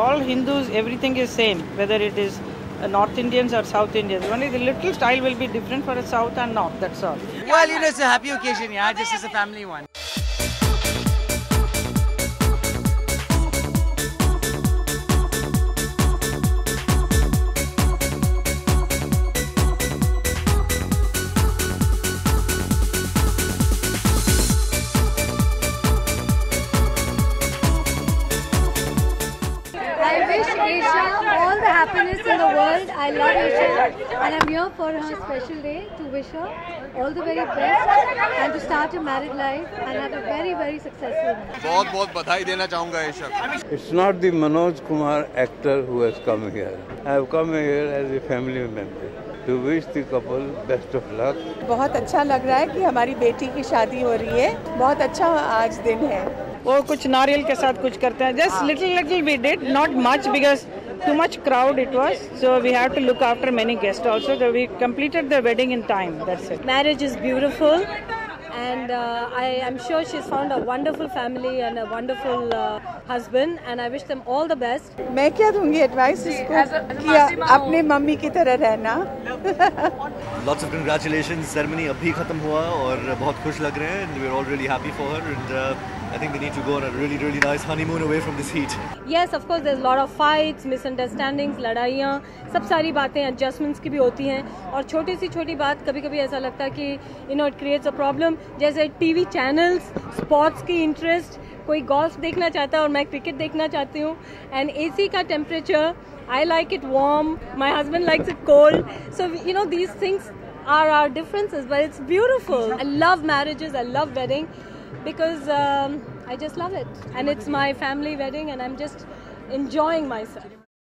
all Hindus, everything is same, whether it is uh, North Indians or South Indians. Only the little style will be different for a South and North, that's all. Well, you know, it's a happy occasion, yeah, just as a family one. I wish Asia all the happiness in the world. I love Asia and I'm here for her special day to wish her all the very best and to start a married life and have a very very successful. बहुत बहुत बधाई देना चाहूँगा Isha It's not the Manoj Kumar actor who has come here. I have come here as a family member to wish the couple best of luck. बहुत अच्छा लग रहा है कि हमारी बेटी की शादी हो रही है बहुत अच्छा आज दिन है वो कुछ नारियल के साथ कुछ करते हैं just little little we did not much because much crowd it was so we have to look after many guests also so we completed the wedding in time that's it Marriage is beautiful and uh, I am sure she's found a wonderful family and a wonderful uh, husband and I wish them all the best. मैं क्या दूँगी advice इसको कि अपने mummy की तरह रहना Lots of congratulations. Ceremony अभी खत्म हुआ और बहुत खुश लग रहे हैं. We're all really happy for her and uh, I think they need to go on a really really nice honeymoon away from this heat. Yes, of course, there's a lot of fights, misunderstandings, लड़ाइयाँ सब सारी बातें adjustments की भी होती हैं और छोटी सी छोटी बात कभी कभी ऐसा लगता है कि you know it creates a problem जैसे टीवी चैनल्स स्पोर्ट्स की इंटरेस्ट कोई गोल्फ देखना चाहता है और मैं क्रिकेट देखना चाहती हूँ एंड एसी का temperature I like it warm. My husband likes it cold. So you know these things are our differences, but it's beautiful. I love marriages. I love wedding because um, I just love it, and it's my family wedding, and I'm just enjoying myself.